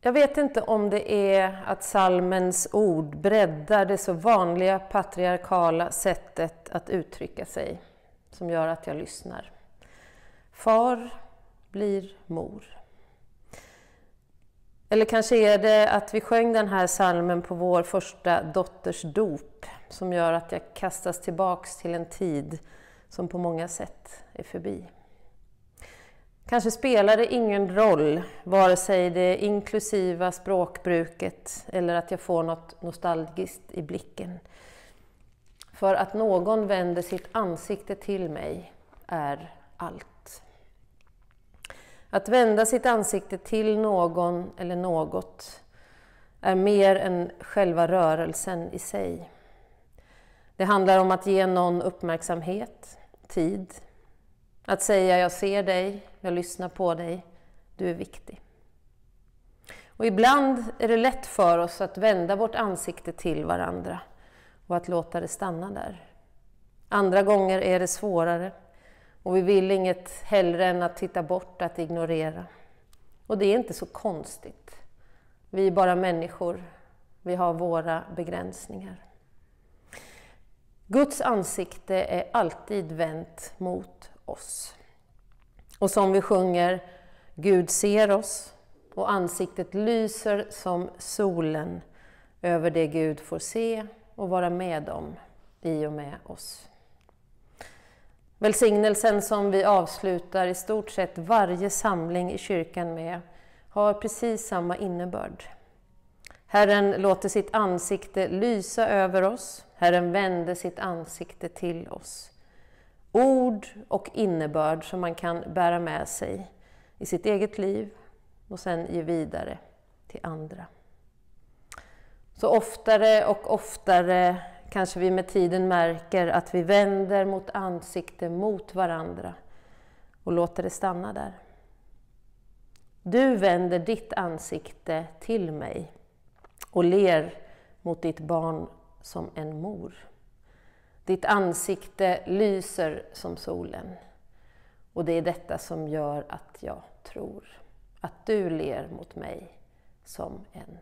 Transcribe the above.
Jag vet inte om det är att salmens ord breddar det så vanliga patriarkala sättet att uttrycka sig som gör att jag lyssnar. Far blir mor. Eller kanske är det att vi sjöng den här salmen på vår första dotters dop som gör att jag kastas tillbaks till en tid som på många sätt är förbi. Kanske spelar det ingen roll, vare sig det inklusiva språkbruket eller att jag får något nostalgiskt i blicken. För att någon vänder sitt ansikte till mig är allt. Att vända sitt ansikte till någon eller något är mer än själva rörelsen i sig. Det handlar om att ge någon uppmärksamhet, tid, att säga jag ser dig, jag lyssnar på dig, du är viktig. Och ibland är det lätt för oss att vända vårt ansikte till varandra och att låta det stanna där. Andra gånger är det svårare och vi vill inget hellre än att titta bort, att ignorera. Och det är inte så konstigt. Vi är bara människor, vi har våra begränsningar. Guds ansikte är alltid vänt mot oss. Och som vi sjunger, Gud ser oss och ansiktet lyser som solen över det Gud får se och vara med om i och med oss. Välsignelsen som vi avslutar i stort sett varje samling i kyrkan med har precis samma innebörd. Herren låter sitt ansikte lysa över oss, Herren vände sitt ansikte till oss. Ord och innebörd som man kan bära med sig i sitt eget liv och sen ge vidare till andra. Så oftare och oftare kanske vi med tiden märker att vi vänder mot ansikte mot varandra och låter det stanna där. Du vänder ditt ansikte till mig och ler mot ditt barn som en mor. Ditt ansikte lyser som solen. Och det är detta som gör att jag tror att du ler mot mig som en.